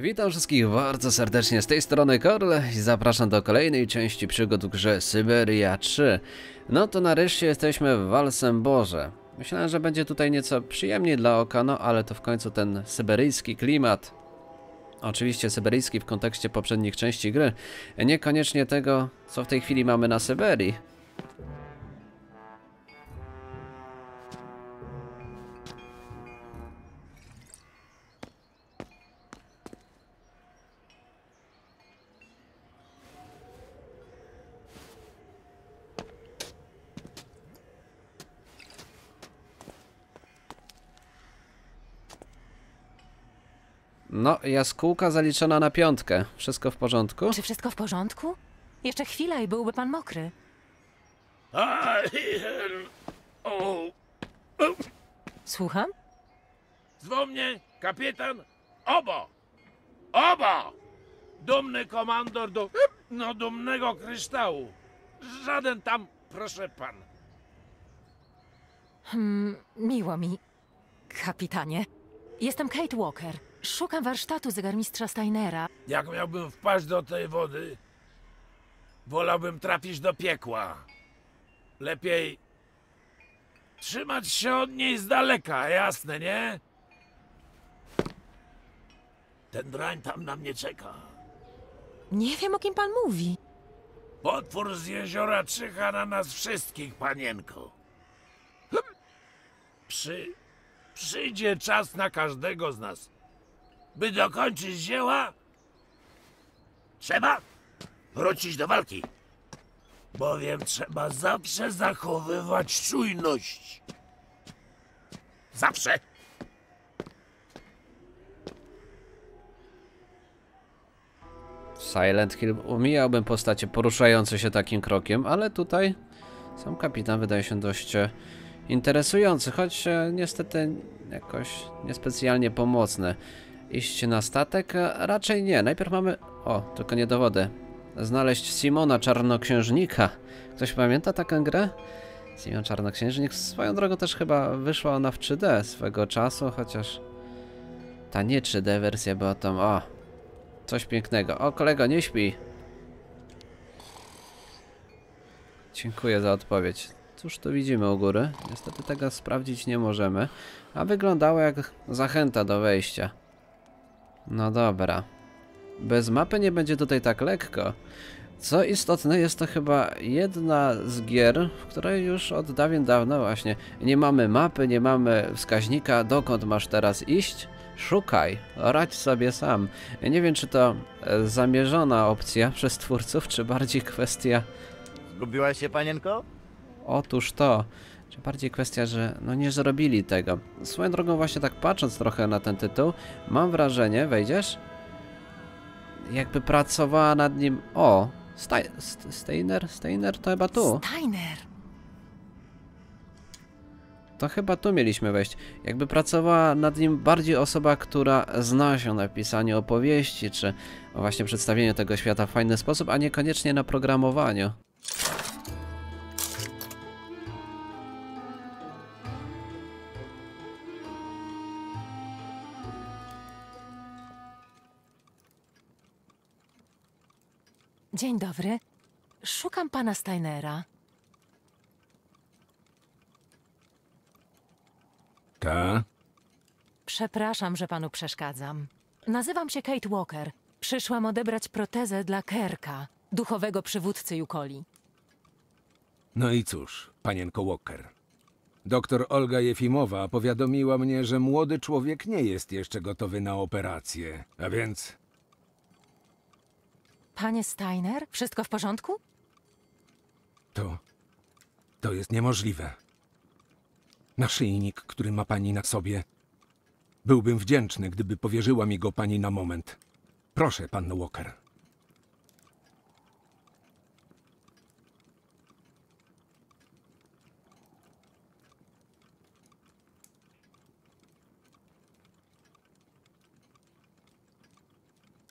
Witam wszystkich bardzo serdecznie z tej strony Korle i zapraszam do kolejnej części przygód w grze Syberia 3. No to nareszcie jesteśmy w Walsemborze. Myślałem, że będzie tutaj nieco przyjemniej dla oka, no ale to w końcu ten syberyjski klimat. Oczywiście syberyjski w kontekście poprzednich części gry, niekoniecznie tego, co w tej chwili mamy na Syberii. No, jaskółka zaliczona na piątkę. Wszystko w porządku? Czy wszystko w porządku? Jeszcze chwila i byłby pan mokry. Słucham? zwał mnie kapitan Obo. Obo! Dumny komandor do no dumnego kryształu. Żaden tam, proszę pan. Hmm, miło mi, kapitanie. Jestem Kate Walker. Szukam warsztatu zegarmistrza Steinera. Jak miałbym wpaść do tej wody, wolałbym trafić do piekła. Lepiej trzymać się od niej z daleka, jasne, nie? Ten drań tam na mnie czeka. Nie wiem, o kim pan mówi. Potwór z jeziora czyha na nas wszystkich, panienko. Przy... Przyjdzie czas na każdego z nas. By dokończyć dzieła, trzeba wrócić do walki. Bowiem trzeba zawsze zachowywać czujność. Zawsze. Silent Hill umijałbym postacie poruszające się takim krokiem, ale tutaj sam kapitan wydaje się dość e, interesujący, choć e, niestety jakoś niespecjalnie pomocny. Iść na statek? Raczej nie. Najpierw mamy... O, tylko nie dowody. Znaleźć Simona Czarnoksiężnika. Ktoś pamięta taką grę? Simon Czarnoksiężnik swoją drogą też chyba wyszła ona w 3D swego czasu, chociaż ta nie 3D wersja była tam... O, Coś pięknego. O, kolego, nie śpi. Dziękuję za odpowiedź. Cóż tu widzimy u góry? Niestety tego sprawdzić nie możemy. A wyglądało jak zachęta do wejścia. No dobra. Bez mapy nie będzie tutaj tak lekko. Co istotne, jest to chyba jedna z gier, w której już od dawien dawna właśnie nie mamy mapy, nie mamy wskaźnika, dokąd masz teraz iść. Szukaj, radź sobie sam. Nie wiem, czy to e, zamierzona opcja przez twórców, czy bardziej kwestia Zgubiłaś się, panienko? Otóż to, czy bardziej kwestia, że no nie zrobili tego. Swoją drogą właśnie tak patrząc trochę na ten tytuł, mam wrażenie, wejdziesz? Jakby pracowała nad nim... O! Staj... Steiner? Steiner to chyba tu. Steiner. To chyba tu mieliśmy wejść. Jakby pracowała nad nim bardziej osoba, która zna się na pisaniu opowieści, czy właśnie przedstawieniu tego świata w fajny sposób, a niekoniecznie na programowaniu. Dzień dobry. Szukam pana Steinera. Ta? Przepraszam, że panu przeszkadzam. Nazywam się Kate Walker. Przyszłam odebrać protezę dla Kerka, duchowego przywódcy Jukoli. No i cóż, panienko Walker. Doktor Olga Jefimowa powiadomiła mnie, że młody człowiek nie jest jeszcze gotowy na operację. A więc Panie Steiner, wszystko w porządku? to. to jest niemożliwe. Naszyjnik, który ma pani na sobie. Byłbym wdzięczny, gdyby powierzyła mi go pani na moment. Proszę, panno Walker.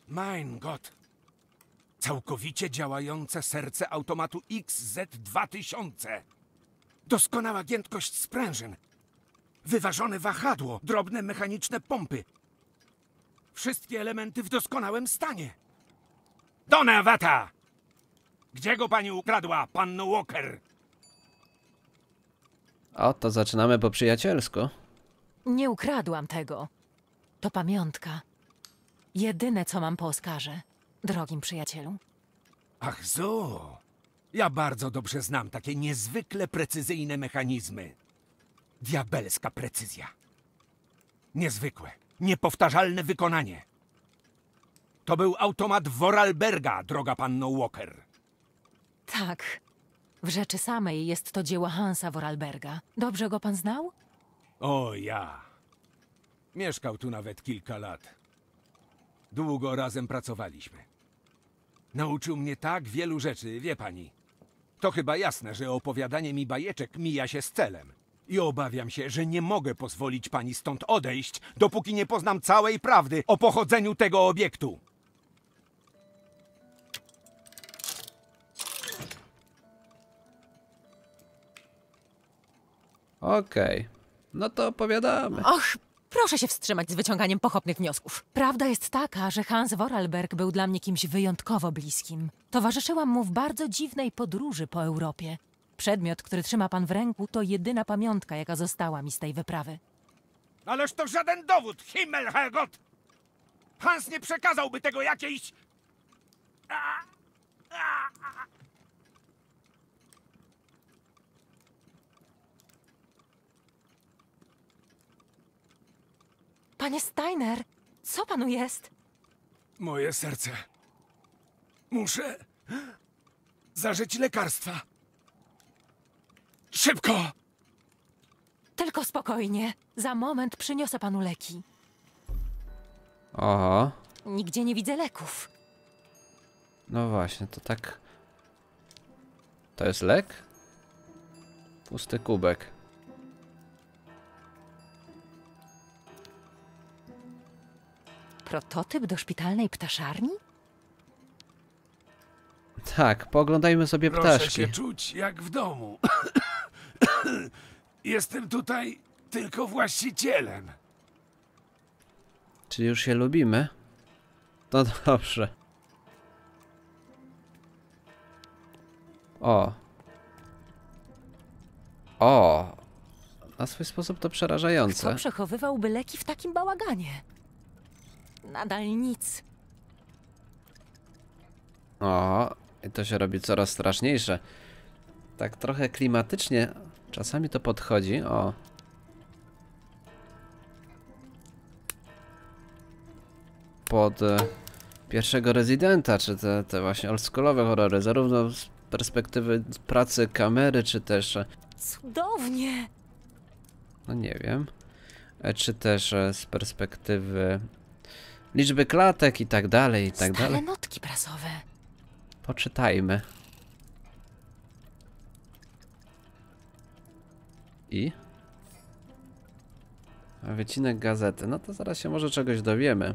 Mein Gott! Całkowicie działające serce automatu XZ2000. Doskonała giętkość sprężyn. Wyważone wahadło, drobne mechaniczne pompy. Wszystkie elementy w doskonałym stanie. Dona Wata! Gdzie go pani ukradła, panno Walker? O, to zaczynamy po przyjacielsku. Nie ukradłam tego. To pamiątka. Jedyne, co mam po Oskarze, drogim przyjacielu. Ach zo! Ja bardzo dobrze znam takie niezwykle precyzyjne mechanizmy. Diabelska precyzja. Niezwykłe, niepowtarzalne wykonanie. To był automat Vorarlberga, droga panno Walker. Tak. W rzeczy samej jest to dzieło Hansa Vorarlberga. Dobrze go pan znał? O ja. Mieszkał tu nawet kilka lat. Długo razem pracowaliśmy. Nauczył mnie tak wielu rzeczy, wie pani. To chyba jasne, że opowiadanie mi bajeczek mija się z celem. I obawiam się, że nie mogę pozwolić pani stąd odejść, dopóki nie poznam całej prawdy o pochodzeniu tego obiektu. Okej. No to opowiadamy. Och, proszę się wstrzymać z wyciąganiem pochopnych wniosków. Prawda jest taka, że Hans Vorarlberg był dla mnie kimś wyjątkowo bliskim. Towarzyszyłam mu w bardzo dziwnej podróży po Europie. Przedmiot, który trzyma pan w ręku, to jedyna pamiątka, jaka została mi z tej wyprawy. Ależ to żaden dowód, Himmelherrgott! Hans nie przekazałby tego jakiejś... Panie Steiner, co panu jest? Moje serce. Muszę zażyć lekarstwa. Szybko! Tylko spokojnie. Za moment przyniosę panu leki. Oho. Nigdzie nie widzę leków. No właśnie, to tak. To jest lek? Pusty kubek. Prototyp do szpitalnej ptaszarni? Tak, pooglądajmy sobie Proszę ptaszki. się czuć jak w domu. Jestem tutaj tylko właścicielem. Czy już się lubimy? No dobrze. O. O. Na swój sposób to Kto przerażające. przechowywałby leki w takim bałaganie? Nadal nic. O, i to się robi coraz straszniejsze. Tak trochę klimatycznie czasami to podchodzi. O. Pod e, pierwszego rezydenta, czy te, te właśnie oldschoolowe horrory, zarówno z perspektywy pracy kamery, czy też, e, Cudownie! no nie wiem, e, czy też e, z perspektywy liczby klatek i tak dalej, i tak Stare dalej. notki prasowe. Poczytajmy. I? A Wycinek gazety. No to zaraz się może czegoś dowiemy.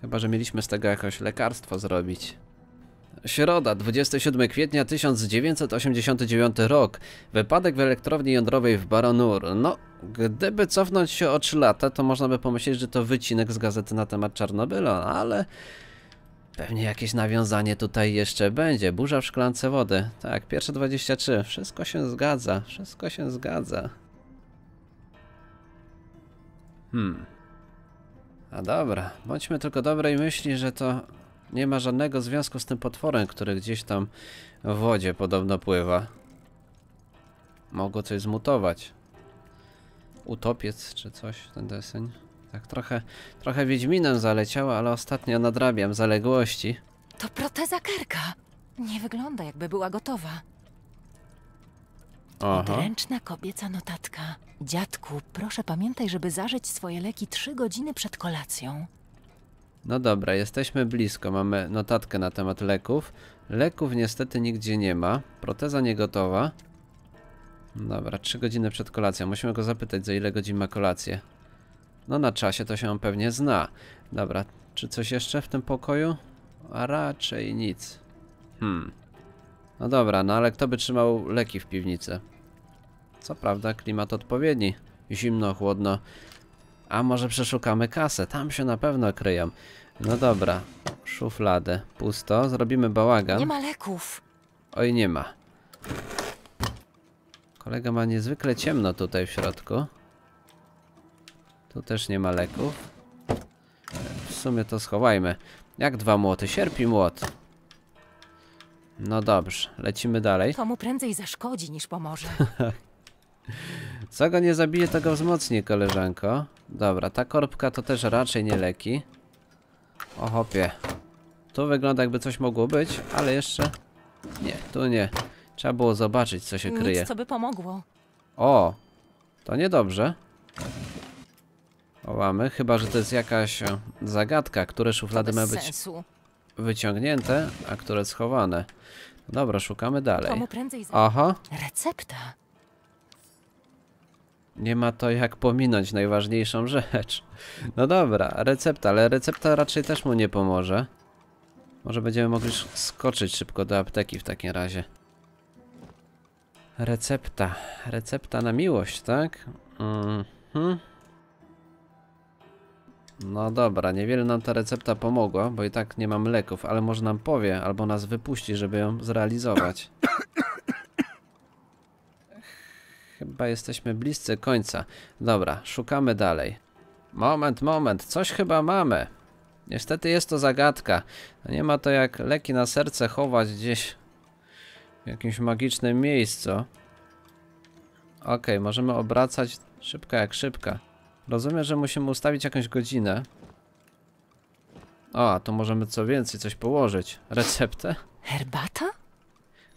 Chyba, że mieliśmy z tego jakoś lekarstwo zrobić. Środa, 27 kwietnia 1989 rok. Wypadek w elektrowni jądrowej w Baronur. No, gdyby cofnąć się o 3 lata, to można by pomyśleć, że to wycinek z gazety na temat Czarnobyla, ale Pewnie jakieś nawiązanie tutaj jeszcze będzie. Burza w szklance wody. Tak, pierwsze 23. Wszystko się zgadza. Wszystko się zgadza. Hmm. A dobra, bądźmy tylko dobrej myśli, że to nie ma żadnego związku z tym potworem, który gdzieś tam w wodzie podobno pływa. Mogło coś zmutować. Utopiec czy coś, ten deseń. Tak trochę, trochę Wiedźminem zaleciało, ale ostatnio nadrabiam zaległości. To proteza Kerka. Nie wygląda, jakby była gotowa. Aha. Odręczna kobieca notatka. Dziadku, proszę pamiętaj, żeby zażyć swoje leki trzy godziny przed kolacją. No dobra, jesteśmy blisko. Mamy notatkę na temat leków. Leków niestety nigdzie nie ma. Proteza nie gotowa. Dobra, 3 godziny przed kolacją. Musimy go zapytać, za ile godzin ma kolację. No na czasie to się on pewnie zna. Dobra, czy coś jeszcze w tym pokoju? A raczej nic. Hmm. No dobra, no ale kto by trzymał leki w piwnicy? Co prawda, klimat odpowiedni. Zimno, chłodno. A może przeszukamy kasę? Tam się na pewno kryją. No dobra. Szufladę. Pusto. Zrobimy bałagan. Nie ma leków. Oj, nie ma. Kolega ma niezwykle ciemno tutaj w środku. Tu też nie ma leków. W sumie to schowajmy. Jak dwa młoty? Sierp i młot. No dobrze, lecimy dalej. To mu prędzej zaszkodzi niż pomoże. Co go nie zabije, to go wzmocni, koleżanko. Dobra, ta korbka to też raczej nie leki. O hopie. Tu wygląda jakby coś mogło być, ale jeszcze... Nie, tu nie. Trzeba było zobaczyć, co się kryje. Nic, co by pomogło. O! To niedobrze. O, mamy. Chyba, że to jest jakaś e, zagadka, które szuflady mają być sensu. wyciągnięte, a które schowane. Dobra, szukamy dalej. Aha, Recepta. Nie ma to jak pominąć najważniejszą rzecz. No dobra, recepta, ale recepta raczej też mu nie pomoże. Może będziemy mogli skoczyć szybko do apteki w takim razie. Recepta. Recepta na miłość, tak? Mhm. No dobra, niewiele nam ta recepta pomogła, bo i tak nie mam leków, ale może nam powie, albo nas wypuści, żeby ją zrealizować. Chyba jesteśmy bliscy końca. Dobra, szukamy dalej. Moment, moment, coś chyba mamy. Niestety jest to zagadka. Nie ma to jak leki na serce chować gdzieś w jakimś magicznym miejscu. Okej, możemy obracać szybka jak szybka. Rozumiem, że musimy ustawić jakąś godzinę. O, a tu możemy co więcej, coś położyć. Receptę? Herbata?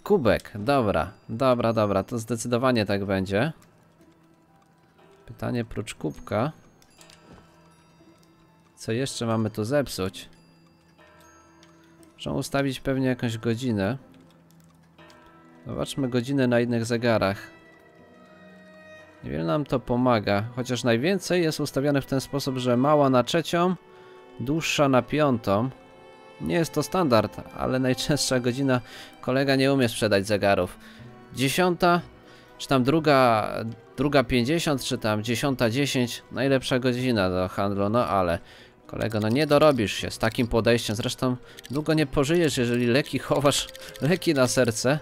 Kubek, dobra, dobra, dobra, to zdecydowanie tak będzie. Pytanie prócz kubka. Co jeszcze mamy tu zepsuć? Muszę ustawić pewnie jakąś godzinę. Zobaczmy godzinę na innych zegarach. Niewiele nam to pomaga, chociaż najwięcej jest ustawiane w ten sposób, że mała na trzecią, dłuższa na piątą. Nie jest to standard, ale najczęstsza godzina Kolega nie umie sprzedać zegarów. Dziesiąta, czy tam druga, druga 50, czy tam dziesiąta 10, najlepsza godzina do handlu, no ale kolego, no nie dorobisz się z takim podejściem, zresztą długo nie pożyjesz, jeżeli leki chowasz, leki na serce,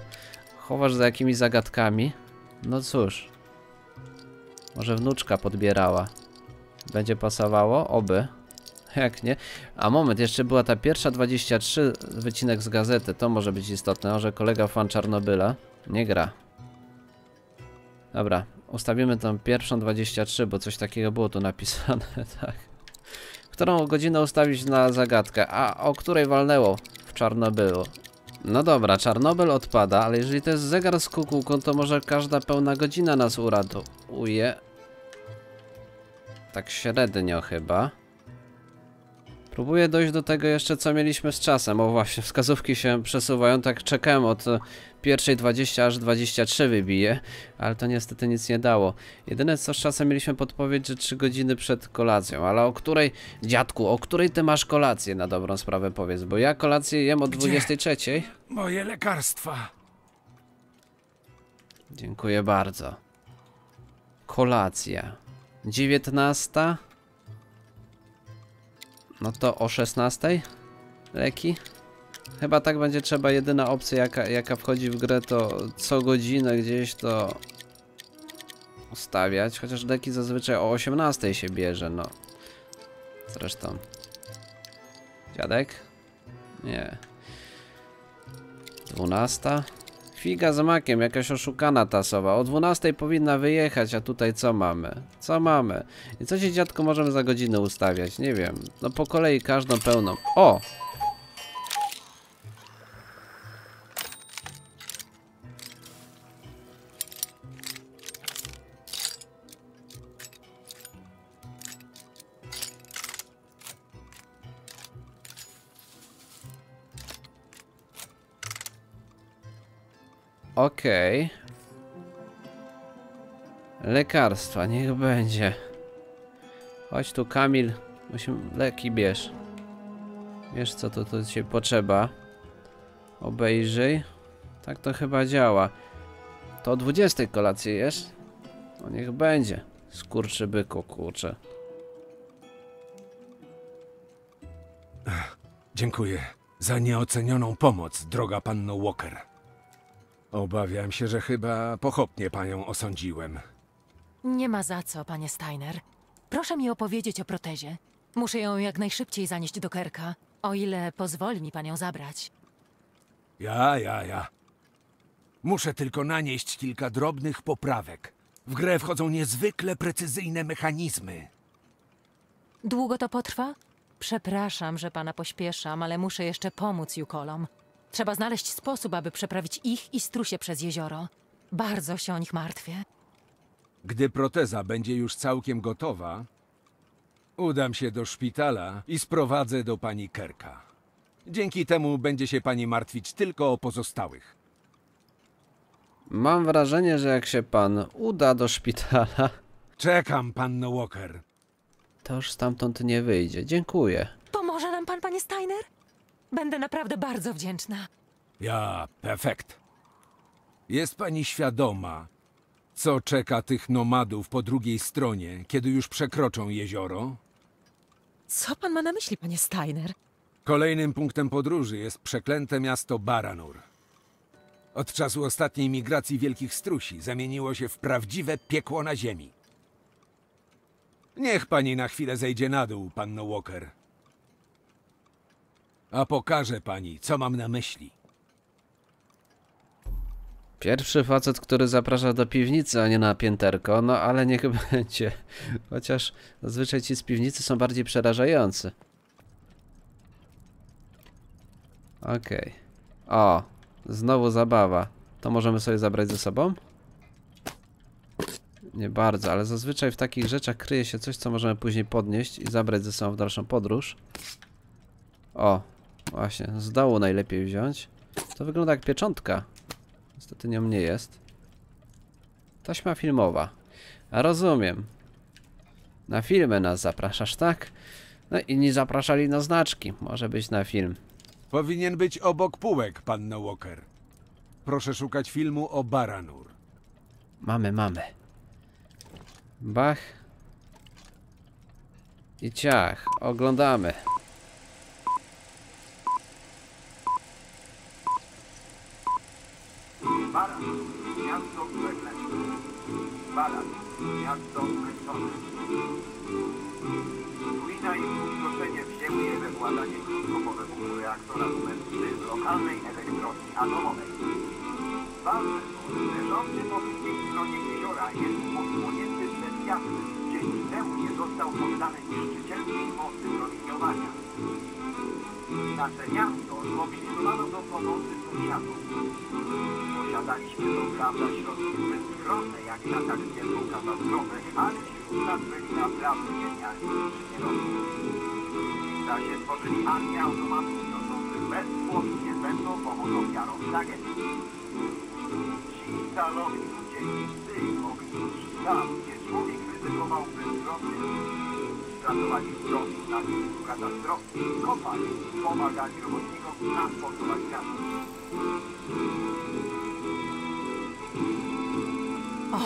chowasz za jakimiś zagadkami. No cóż, może wnuczka podbierała. Będzie pasowało? Oby. Jak nie? A moment, jeszcze była ta pierwsza 23 wycinek z gazety. To może być istotne. Może kolega fan Czarnobyla nie gra. Dobra, ustawimy tą pierwszą 23, bo coś takiego było tu napisane, tak. Którą godzinę ustawić na zagadkę? A o której walnęło w Czarnobylu? No dobra, Czarnobyl odpada, ale jeżeli to jest zegar z kukułką, to może każda pełna godzina nas uratuje. Tak średnio chyba. Próbuję dojść do tego jeszcze, co mieliśmy z czasem. O właśnie, wskazówki się przesuwają. Tak czekałem od pierwszej 20 aż 23 wybije, ale to niestety nic nie dało. Jedyne co z czasem mieliśmy podpowiedź, że 3 godziny przed kolacją. Ale o której, dziadku, o której ty masz kolację na dobrą sprawę powiedz, bo ja kolację jem o Gdzie? 23. Moje lekarstwa. Dziękuję bardzo. Kolacja. 19. No to o 16. Leki. Chyba tak będzie trzeba. Jedyna opcja, jaka, jaka wchodzi w grę, to co godzinę gdzieś to ustawiać. Chociaż leki zazwyczaj o 18 się bierze, no. Zresztą. Dziadek? Nie. 12. Figa z makiem, jakaś oszukana tasowa. O 12 powinna wyjechać, a tutaj co mamy? Co mamy? I co się dziadku możemy za godzinę ustawiać? Nie wiem. No po kolei każdą pełną. O! Okej. Okay. Lekarstwa, niech będzie. Chodź tu Kamil, musimy leki bierz. Wiesz co to, to się potrzeba. Obejrzyj. Tak to chyba działa. To o 20 kolację jesz? No niech będzie. Skurczy byku, kurczę. Dziękuję za nieocenioną pomoc, droga panno Walker. Obawiam się, że chyba pochopnie panią osądziłem. Nie ma za co, panie Steiner. Proszę mi opowiedzieć o protezie. Muszę ją jak najszybciej zanieść do Kerka, o ile pozwoli mi pan ją zabrać. Ja, ja, ja. Muszę tylko nanieść kilka drobnych poprawek. W grę wchodzą niezwykle precyzyjne mechanizmy. Długo to potrwa? Przepraszam, że pana pośpieszam, ale muszę jeszcze pomóc Jukolom. Trzeba znaleźć sposób, aby przeprawić ich i strusie przez jezioro. Bardzo się o nich martwię. Gdy proteza będzie już całkiem gotowa, udam się do szpitala i sprowadzę do pani Kerka. Dzięki temu będzie się pani martwić tylko o pozostałych. Mam wrażenie, że jak się pan uda do szpitala, Czekam, panno Walker. to już stamtąd nie wyjdzie. Dziękuję. Pomoże nam pan, panie Steiner? Będę naprawdę bardzo wdzięczna. Ja, perfekt. Jest pani świadoma, co czeka tych nomadów po drugiej stronie, kiedy już przekroczą jezioro? Co pan ma na myśli, panie Steiner? Kolejnym punktem podróży jest przeklęte miasto Baranur. Od czasu ostatniej migracji wielkich strusi zamieniło się w prawdziwe piekło na ziemi. Niech pani na chwilę zejdzie na dół, panno Walker. A pokażę pani, co mam na myśli. Pierwszy facet, który zaprasza do piwnicy, a nie na pięterko, no ale niech będzie. Chociaż zazwyczaj ci z piwnicy są bardziej przerażający. Okej. O, znowu zabawa. To możemy sobie zabrać ze sobą? Nie bardzo, ale zazwyczaj w takich rzeczach kryje się coś, co możemy później podnieść i zabrać ze sobą w dalszą podróż. O, właśnie, z dołu najlepiej wziąć. To wygląda jak pieczątka. Niestety nią nie jest. Taśma filmowa. A rozumiem. Na filmy nas zapraszasz, tak? No inni zapraszali na znaczki. Może być na film. Powinien być obok półek, panno Walker. Proszę szukać filmu o Baranur. Mamy, mamy. Bach. I ciach. Oglądamy. Baran, miasto przeklęte. Baran, miasto ukończone. Ruina i pustoszenie wzięły je we władanie krótkopowego reaktora numer 3 z lokalnej elektrowni atomowej. Ważne, leżący po drugiej stronie jeziora jest odsłonięty przez jasny. Dzięki temu nie został poddany niszczycielskiej mocy promieniowania. Nasze miasto zmobilizowano do pomocy sąsiadom. Posiadaliśmy to prawda środki zbyt skromne jak na tak wielką katastrofę, ale wśród nas byli naprawdę genialni inżynierowie. Da się stworzyli armię automatów wiążących bezpłodnie będą pomogą ofiarom tragedii. Ci stalowi ludzie nigdy mogli iść tam, gdzie człowiek ryzykował bezbronny Pracowali w drogi na miejscu katastrofy, kopali, pomagali robotnikom transportować miasto.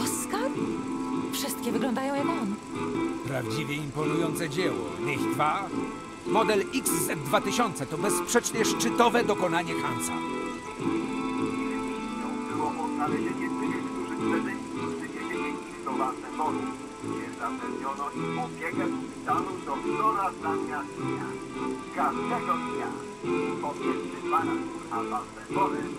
Oskar? Wszystkie wyglądają jak on. Prawdziwie imponujące dzieło. Niech dwa. Model XZ2000 to bezsprzecznie szczytowe dokonanie Hansa. Misją było odnalezienie tych, którzy przeżyli przywiezienie ich do Vandenborgu, gdzie zapewniono im opiekę w szpitalu doktora zamiast dnia. Każdego dnia pomiędzy Baranur a Vandenborem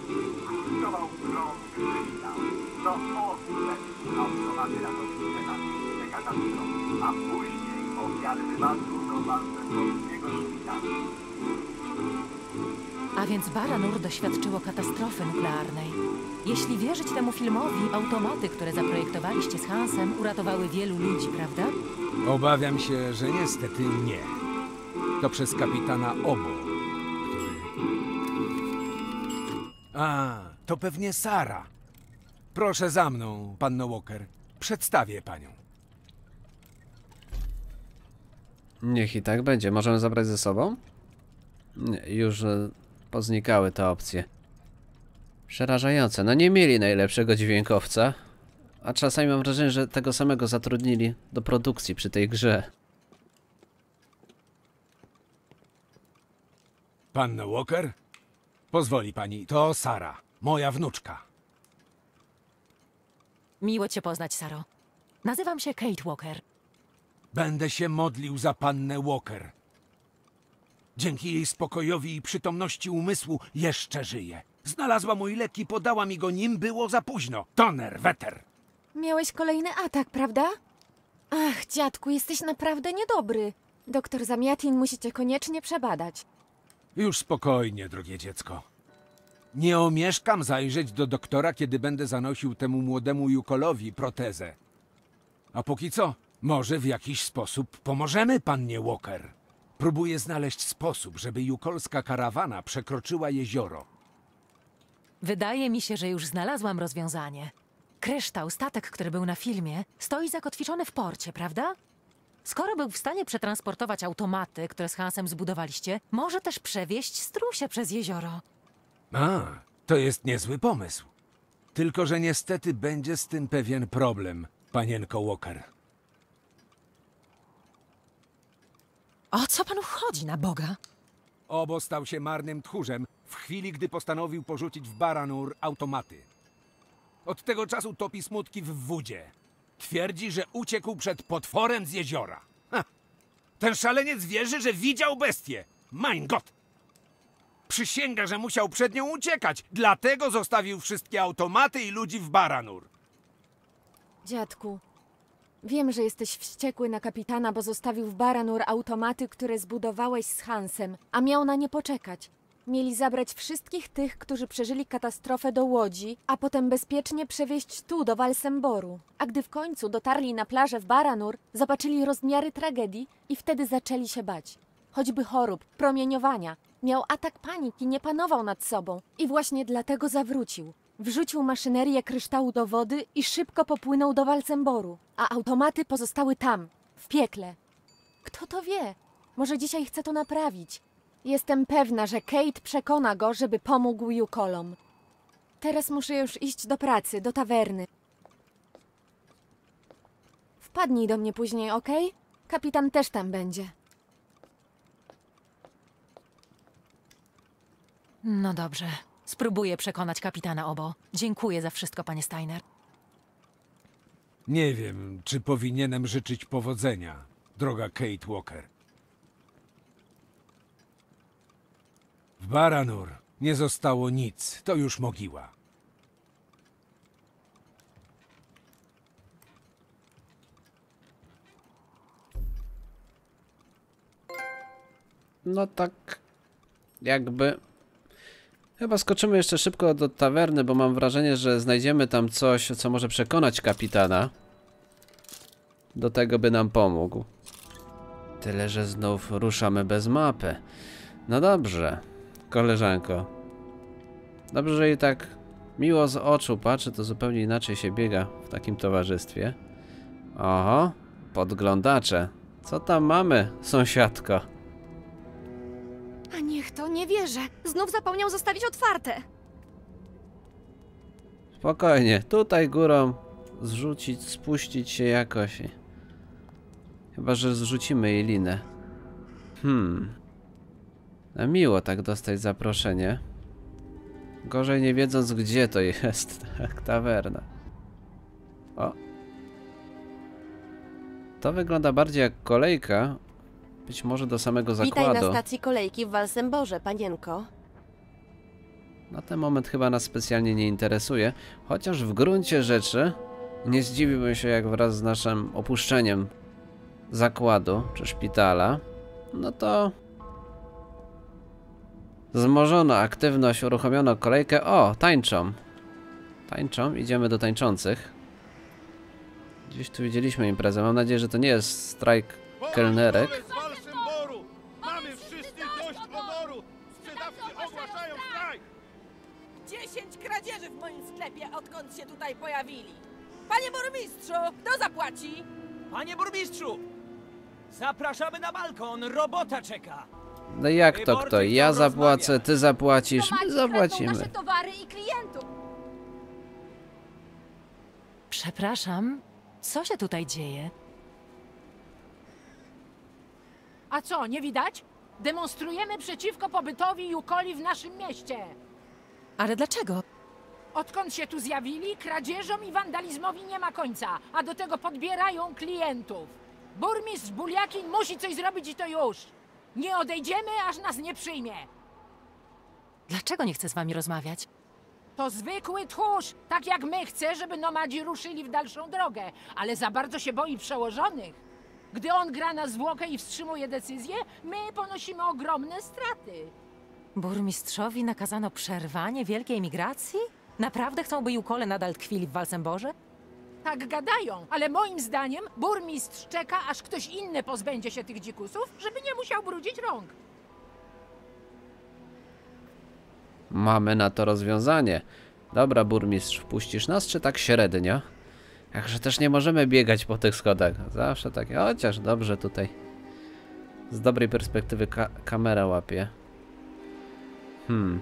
kursował krąg kryształ. To on zlecił automaty ratownicze na miejsce katastrofy, a później ofiary wypadku do Vandenborskiego szpitala. A więc Baranur doświadczyło katastrofy nuklearnej. Jeśli wierzyć temu filmowi, automaty, które zaprojektowaliście z Hansem, uratowały wielu ludzi, prawda? Obawiam się, że niestety nie. To przez kapitana Obo, który... A, to pewnie Sara. Proszę za mną, panno Walker. Przedstawię panią. Niech i tak będzie. Możemy zabrać ze sobą? Nie, już e, poznikały te opcje. Przerażające. No nie mieli najlepszego dźwiękowca. A czasami mam wrażenie, że tego samego zatrudnili do produkcji przy tej grze. Panna Walker? Pozwoli pani, to Sara, moja wnuczka. Miło cię poznać, Saro. Nazywam się Kate Walker. Będę się modlił za pannę Walker. Dzięki jej spokojowi i przytomności umysłu jeszcze żyje. Znalazła mój lek i podała mi go, nim było za późno. Toner, weter. Miałeś kolejny atak, prawda? Ach, dziadku, jesteś naprawdę niedobry. Doktor Zamiatin musi cię koniecznie przebadać. Już spokojnie, drogie dziecko. Nie omieszkam zajrzeć do doktora, kiedy będę zanosił temu młodemu Jukolowi protezę. A póki co, może w jakiś sposób pomożemy pannie Walker. Próbuję znaleźć sposób, żeby jukolska karawana przekroczyła jezioro. Wydaje mi się, że już znalazłam rozwiązanie. Kryształ, statek, który był na filmie, stoi zakotwiczony w porcie, prawda? Skoro był w stanie przetransportować automaty, które z Hansem zbudowaliście, może też przewieźć strusie przez jezioro. A, to jest niezły pomysł. Tylko, że niestety będzie z tym pewien problem, panienko Walker. O co panu chodzi na Boga? Obo stał się marnym tchórzem w chwili, gdy postanowił porzucić w Baranur automaty. Od tego czasu topi smutki w wódzie. Twierdzi, że uciekł przed potworem z jeziora. Ha! Ten szaleniec wierzy, że widział bestię. Mein Gott! Przysięga, że musiał przed nią uciekać, dlatego zostawił wszystkie automaty i ludzi w Baranur. Dziadku, wiem, że jesteś wściekły na kapitana, bo zostawił w Baranur automaty, które zbudowałeś z Hansem, a miał na nie poczekać. Mieli zabrać wszystkich tych, którzy przeżyli katastrofę do łodzi, a potem bezpiecznie przewieźć tu, do Walsemboru. A gdy w końcu dotarli na plażę w Baranur, zobaczyli rozmiary tragedii i wtedy zaczęli się bać. Choćby chorób, promieniowania. Miał atak paniki, nie panował nad sobą i właśnie dlatego zawrócił. Wrzucił maszynerię kryształu do wody i szybko popłynął do Walsemboru, a automaty pozostały tam, w piekle. Kto to wie? Może dzisiaj chce to naprawić. Jestem pewna, że Kate przekona go, żeby pomógł Jukolom. Teraz muszę już iść do pracy, do tawerny. Wpadnij do mnie później, okej? Kapitan też tam będzie. No dobrze. Spróbuję przekonać kapitana Obo. Dziękuję za wszystko, panie Steiner. Nie wiem, czy powinienem życzyć powodzenia, droga Kate Walker. W Baranur nie zostało nic, to już mogiła. No tak, jakby. Chyba skoczymy jeszcze szybko do tawerny, bo mam wrażenie, że znajdziemy tam coś, co może przekonać kapitana. Do tego by nam pomógł. Tyle, że znów ruszamy bez mapy. No dobrze, koleżanko. Dobrze, że i tak miło z oczu patrzy, to zupełnie inaczej się biega w takim towarzystwie. Oho, podglądacze. Co tam mamy, sąsiadko? To, nie wierzę. Znów zapomniał zostawić otwarte. Spokojnie, tutaj górą zrzucić, spuścić się jakoś. Chyba, że zrzucimy jej linę. Hmm. A miło tak dostać zaproszenie. Gorzej nie wiedząc gdzie to jest, tak, tawerna. O. To wygląda bardziej jak kolejka. Być może do samego Witaj zakładu. na stacji kolejki w Walsemborze, panienko. Na ten moment chyba nas specjalnie nie interesuje, chociaż w gruncie rzeczy nie zdziwiłbym się, jak wraz z naszym opuszczeniem zakładu czy szpitala, no to wzmożono aktywność, uruchomiono kolejkę. O, tańczą. Tańczą, idziemy do tańczących. Gdzieś tu widzieliśmy imprezę. Mam nadzieję, że to nie jest strajk kelnerek. Odkąd się tutaj pojawili. Panie burmistrzu, kto zapłaci? Panie burmistrzu! Zapraszamy na balkon, robota czeka! No jak to kto? Ja zapłacę, ty zapłacisz, my zapłacimy. towary i klientów. Przepraszam, co się tutaj dzieje? A co, nie widać? Demonstrujemy przeciwko pobytowi Jukoli w naszym mieście. Ale dlaczego? Odkąd się tu zjawili, kradzieżom i wandalizmowi nie ma końca, a do tego podbierają klientów. Burmistrz Buliakin musi coś zrobić i to już. Nie odejdziemy, aż nas nie przyjmie. Dlaczego nie chce z wami rozmawiać? To zwykły tchórz, tak jak my chce, żeby nomadzi ruszyli w dalszą drogę, ale za bardzo się boi przełożonych. Gdy on gra na zwłokę i wstrzymuje decyzję, my ponosimy ogromne straty. Burmistrzowi nakazano przerwanie wielkiej migracji? Naprawdę chcą, by Jukole nadal tkwili w Walsemborze? Tak gadają, ale moim zdaniem burmistrz czeka, aż ktoś inny pozbędzie się tych dzikusów, żeby nie musiał brudzić rąk. Mamy na to rozwiązanie. Dobra, burmistrz, wpuścisz nas, czy tak średnio? Jakże też nie możemy biegać po tych schodach. Zawsze takie, chociaż dobrze tutaj. Z dobrej perspektywy ka kamera łapie. Hmm.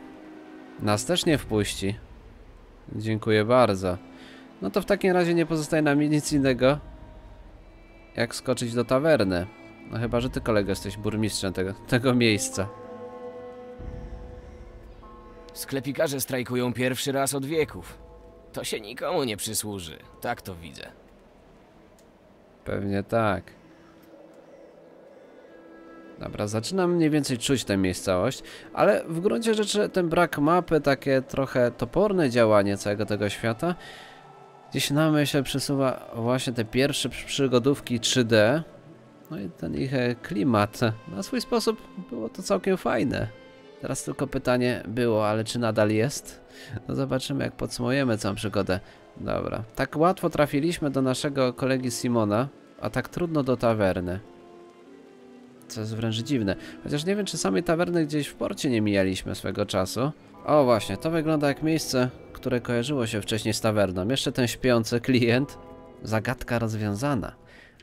Nas też nie wpuści. Dziękuję bardzo. No to w takim razie nie pozostaje nam nic innego, jak skoczyć do tawerny. No chyba, że ty kolego jesteś burmistrzem tego, tego miejsca. Sklepikarze strajkują pierwszy raz od wieków. To się nikomu nie przysłuży. Tak to widzę. Pewnie tak. Dobra, zaczynam mniej więcej czuć tę miejscowość, ale w gruncie rzeczy ten brak mapy, takie trochę toporne działanie całego tego świata, gdzieś na myśl przesuwa właśnie te pierwsze przy- przygodówki 3D, no i ten ich e, klimat. Na swój sposób było to całkiem fajne. Teraz tylko pytanie było, ale czy nadal jest? No zobaczymy jak podsumujemy całą przygodę. Dobra, tak łatwo trafiliśmy do naszego kolegi Simona, a tak trudno do tawerny. Co jest wręcz dziwne. Chociaż nie wiem, czy samej tawerny gdzieś w porcie nie mijaliśmy swego czasu. O właśnie, to wygląda jak miejsce, które kojarzyło się wcześniej z tawerną. Jeszcze ten śpiący klient. Zagadka rozwiązana.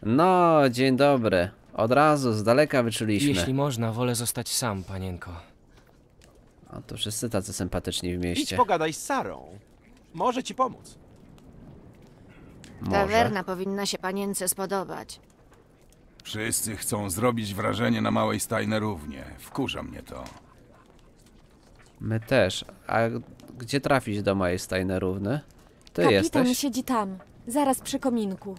No, dzień dobry. Od razu, z daleka wyczuliśmy. Jeśli można, wolę zostać sam, panienko. O, to wszyscy tacy sympatyczni w Idź mieście. pogadaj z Sarą. Może ci pomóc. Może. Tawerna powinna się panience spodobać. Wszyscy chcą zrobić wrażenie na małej stajne równie. Wkurza mnie to. My też. A gdzie trafić do mojej stajny równy? Ty Kapitan jesteś? siedzi tam, zaraz przy kominku.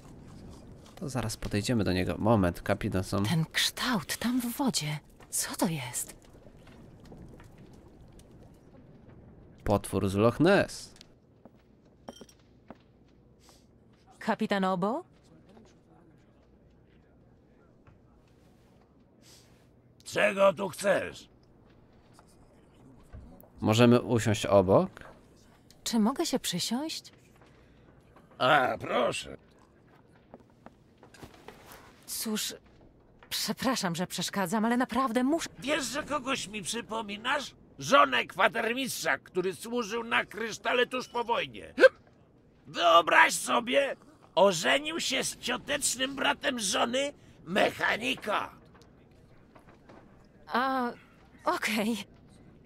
To zaraz podejdziemy do niego. Moment, kapitan są. Ten kształt tam w wodzie. Co to jest? Potwór z Loch Ness. Kapitan Obo? Czego tu chcesz? Możemy usiąść obok? Czy mogę się przysiąść? A, proszę. Cóż, przepraszam, że przeszkadzam, ale naprawdę muszę. Wiesz, że kogoś mi przypominasz? Żonę kwatermistrza, który służył na krysztale tuż po wojnie. Wyobraź sobie, ożenił się z ciotecznym bratem żony mechanika. A, okej.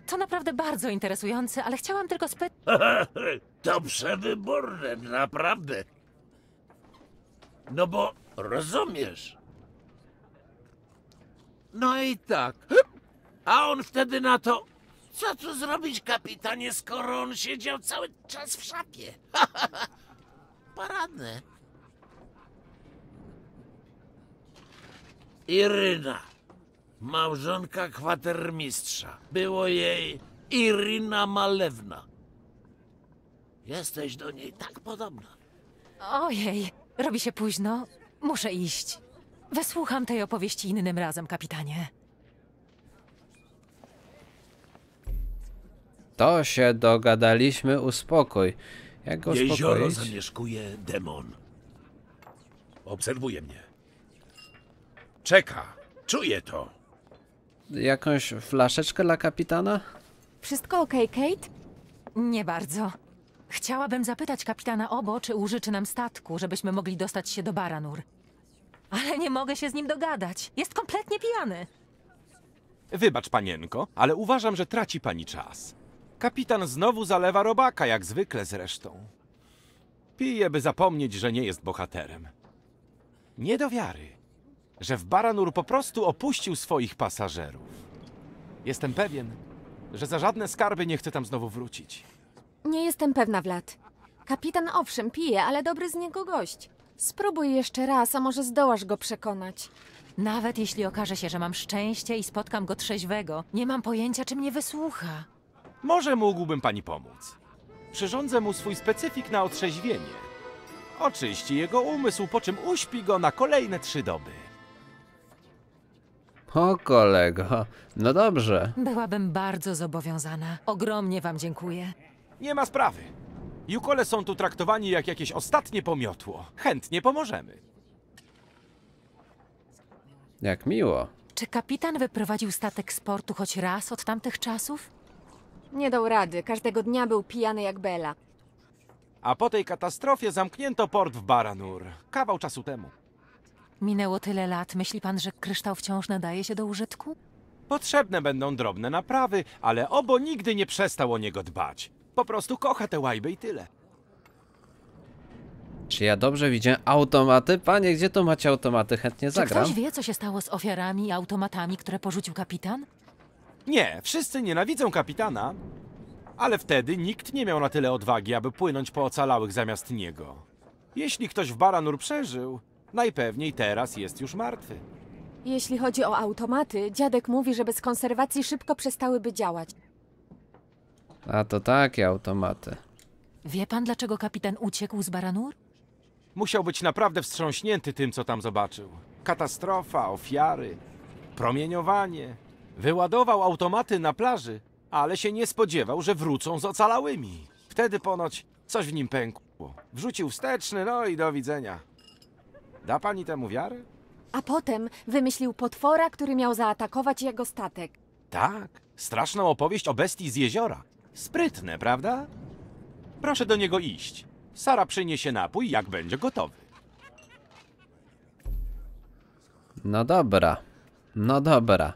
To naprawdę bardzo interesujące, ale chciałam tylko spytać. To przewyborne, naprawdę. No bo rozumiesz. No i tak. A on wtedy na to. Co tu zrobić, kapitanie, skoro on siedział cały czas w szafie? Paradne. Iryna. Małżonka kwatermistrza. Było jej Iryna Malewna. Jesteś do niej tak podobna. Ojej, robi się późno. Muszę iść. Wysłucham tej opowieści innym razem, kapitanie. To się dogadaliśmy, uspokój. Jak go Jezioro uspokoić? zamieszkuje demon. Obserwuje mnie. Czeka. Czuję to. Jakąś flaszeczkę dla kapitana? Wszystko okej, Kate? Nie bardzo. Chciałabym zapytać kapitana Obo, czy użyczy nam statku, żebyśmy mogli dostać się do Baranur. Ale nie mogę się z nim dogadać. Jest kompletnie pijany. Wybacz, panienko, ale uważam, że traci pani czas. Kapitan znowu zalewa robaka, jak zwykle zresztą. Pije, by zapomnieć, że nie jest bohaterem. Nie do wiary, że w Baranur po prostu opuścił swoich pasażerów. Jestem pewien, że za żadne skarby nie chcę tam znowu wrócić. Nie jestem pewna, Vlad. Kapitan owszem pije, ale dobry z niego gość. Spróbuj jeszcze raz, a może zdołasz go przekonać. Nawet jeśli okaże się, że mam szczęście i spotkam go trzeźwego, nie mam pojęcia, czy mnie wysłucha. Może mógłbym pani pomóc. Przyrządzę mu swój specyfik na otrzeźwienie. Oczyści jego umysł, po czym uśpi go na kolejne trzy doby. O kolego, no dobrze. Byłabym bardzo zobowiązana. Ogromnie wam dziękuję. Nie ma sprawy. Jukole są tu traktowani jak jakieś ostatnie pomiotło. Chętnie pomożemy. Jak miło. Czy kapitan wyprowadził statek z portu choć raz od tamtych czasów? Nie dał rady, każdego dnia był pijany jak Bela. A po tej katastrofie zamknięto port w Baranur. Kawał czasu temu. Minęło tyle lat. Myśli pan, że kryształ wciąż nadaje się do użytku? Potrzebne będą drobne naprawy, ale Obo nigdy nie przestał o niego dbać. Po prostu kocha te łajby i tyle. Czy ja dobrze widziałem automaty? Panie, gdzie tu macie automaty? Chętnie Czy zagram. ktoś wie, co się stało z ofiarami i automatami, które porzucił kapitan? Nie, wszyscy nienawidzą kapitana, ale wtedy nikt nie miał na tyle odwagi, aby płynąć po ocalałych zamiast niego. Jeśli ktoś w Baranur przeżył, najpewniej teraz jest już martwy. Jeśli chodzi o automaty, dziadek mówi, że bez konserwacji szybko przestałyby działać. A to takie automaty. Wie pan, dlaczego kapitan uciekł z Baranur? Musiał być naprawdę wstrząśnięty tym, co tam zobaczył. Katastrofa, ofiary, promieniowanie. Wyładował automaty na plaży, ale się nie spodziewał, że wrócą z ocalałymi. Wtedy ponoć coś w nim pękło. Wrzucił wsteczny, no i do widzenia. Da pani temu wiarę? A potem wymyślił potwora, który miał zaatakować jego statek. Tak, straszną opowieść o bestii z jeziora. Sprytne, prawda? Proszę do niego iść. Sara przyniesie napój, jak będzie gotowy. No dobra. No dobra.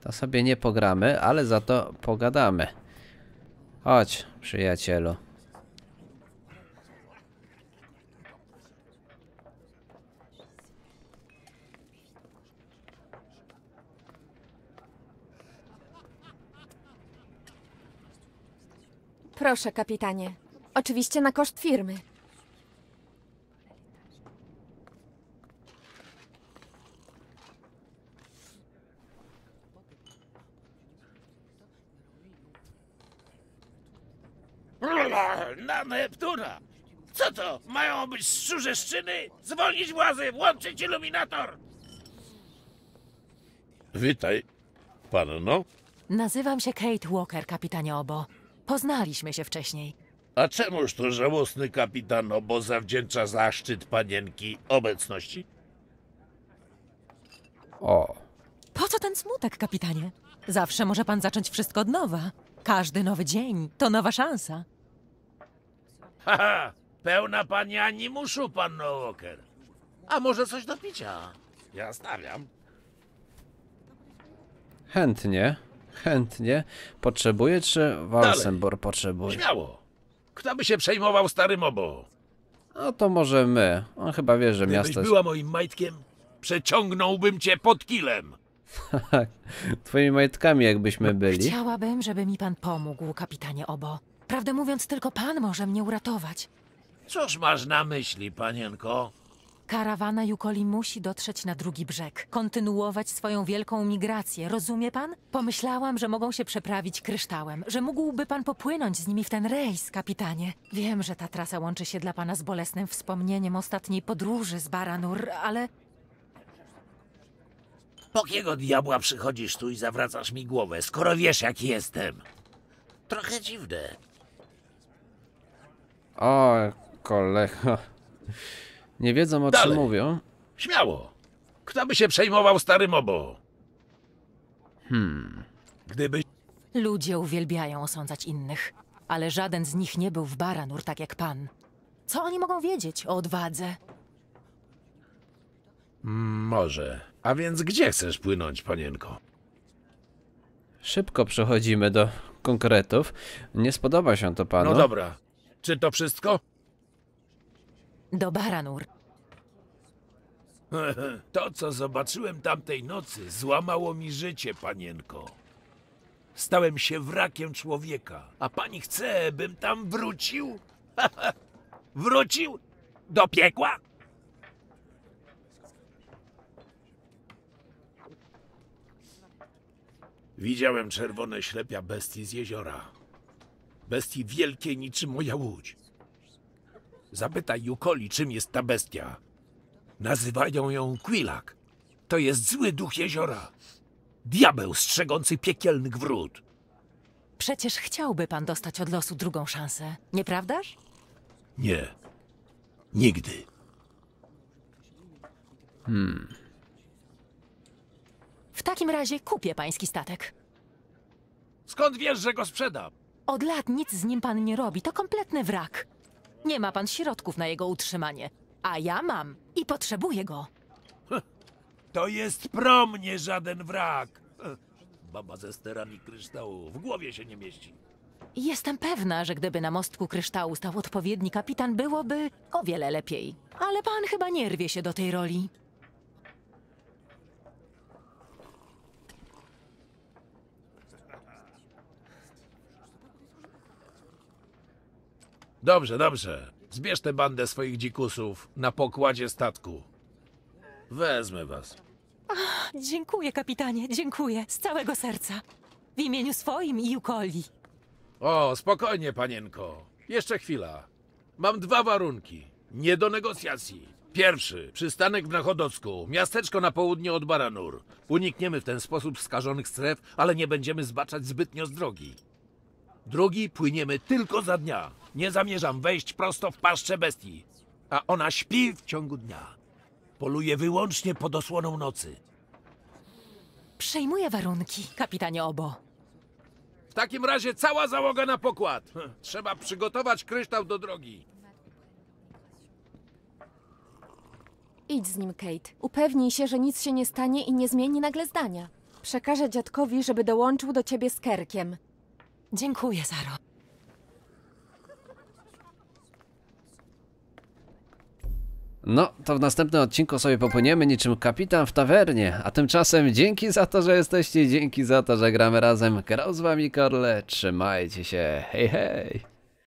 To sobie nie pogramy, ale za to pogadamy. Chodź, przyjacielu. Proszę, kapitanie. Oczywiście na koszt firmy. Na Neptuna! Co to? Mają być szczurzeszczyny? Zwolnić włazy, włączyć iluminator! Witaj, panno. Nazywam się Kate Walker, kapitanie Obo. Poznaliśmy się wcześniej. A czemuż to żałosny kapitan Obo zawdzięcza zaszczyt panienki obecności? O. Po co ten smutek, kapitanie? Zawsze może pan zacząć wszystko od nowa. Każdy nowy dzień to nowa szansa. Haha, pełna pani animuszu, panno Walker. A może coś do picia? Ja stawiam. Chętnie. Chętnie. Potrzebuje czy Walsenbor potrzebuje? Śmiało. Kto by się przejmował starym Obo? No to może my. On chyba wie, że Gdybyś miasto... była moim majtkiem, przeciągnąłbym cię pod kilem. Twoimi majtkami jakbyśmy byli. Chciałabym, żeby mi pan pomógł, kapitanie Obo. Prawdę mówiąc, tylko pan może mnie uratować. Cóż masz na myśli, panienko? Karawana Jukoli musi dotrzeć na drugi brzeg, kontynuować swoją wielką migrację, rozumie pan? Pomyślałam, że mogą się przeprawić kryształem, że mógłby pan popłynąć z nimi w ten rejs, kapitanie. Wiem, że ta trasa łączy się dla pana z bolesnym wspomnieniem ostatniej podróży z Baranur, ale Po kiego diabła przychodzisz tu i zawracasz mi głowę, skoro wiesz jak jestem? Trochę dziwne. O, kolego. Nie wiedzą o czym Dalej. mówią. Śmiało. Kto by się przejmował starym Obo? Hmm. Gdyby ludzie uwielbiają osądzać innych. Ale żaden z nich nie był w Baranur tak jak pan. Co oni mogą wiedzieć o odwadze? Może. A więc gdzie chcesz płynąć, panienko? Szybko przechodzimy do konkretów. Nie spodoba się to panu. No dobra. Czy to wszystko? Do Baranur. To, co zobaczyłem tamtej nocy, złamało mi życie, panienko. Stałem się wrakiem człowieka, a pani chce, bym tam wrócił? wrócił? Do piekła? Widziałem czerwone ślepia bestii z jeziora. Bestii wielkie niczym moja łódź. Zapytaj Jukoli, czym jest ta bestia. Nazywają ją Quilak. To jest zły duch jeziora. Diabeł strzegący piekielnych wrót. Przecież chciałby pan dostać od losu drugą szansę, nieprawdaż? Nie. Nigdy. Hmm. W takim razie kupię pański statek. Skąd wiesz, że go sprzedam? Od lat nic z nim pan nie robi, to kompletny wrak. Nie ma pan środków na jego utrzymanie, a ja mam i potrzebuję go. To jest prom, nie żaden wrak. Baba ze sterami kryształu. W głowie się nie mieści. Jestem pewna, że gdyby na mostku kryształu stał odpowiedni kapitan, byłoby o wiele lepiej. Ale pan chyba nie rwie się do tej roli. Dobrze, dobrze. Zbierz tę bandę swoich dzikusów na pokładzie statku. Wezmę was. Dziękuję, kapitanie, dziękuję. Z całego serca. W imieniu swoim i Jukoli. O, spokojnie, panienko. Jeszcze chwila. Mam dwa warunki. Nie do negocjacji. Pierwszy, przystanek w Nachodocku, miasteczko na południe od Baranur. Unikniemy w ten sposób skażonych stref, ale nie będziemy zbaczać zbytnio z drogi. Drugi, płyniemy tylko za dnia. Nie zamierzam wejść prosto w paszczę bestii. A ona śpi w ciągu dnia. Poluje wyłącznie pod osłoną nocy. Przejmuję warunki, kapitanie Obo. W takim razie cała załoga na pokład. Hm, Trzeba przygotować kryształ do drogi. Idź z nim, Kate. Upewnij się, że nic się nie stanie i nie zmieni nagle zdania. Przekażę dziadkowi, żeby dołączył do ciebie z Kerkiem. Dziękuję, Zaro. No, to w następnym odcinku sobie popłyniemy niczym kapitan w tawernie. A tymczasem dzięki za to, że jesteście, dzięki za to, że gramy razem. Grał z wami Korle, trzymajcie się, hej hej!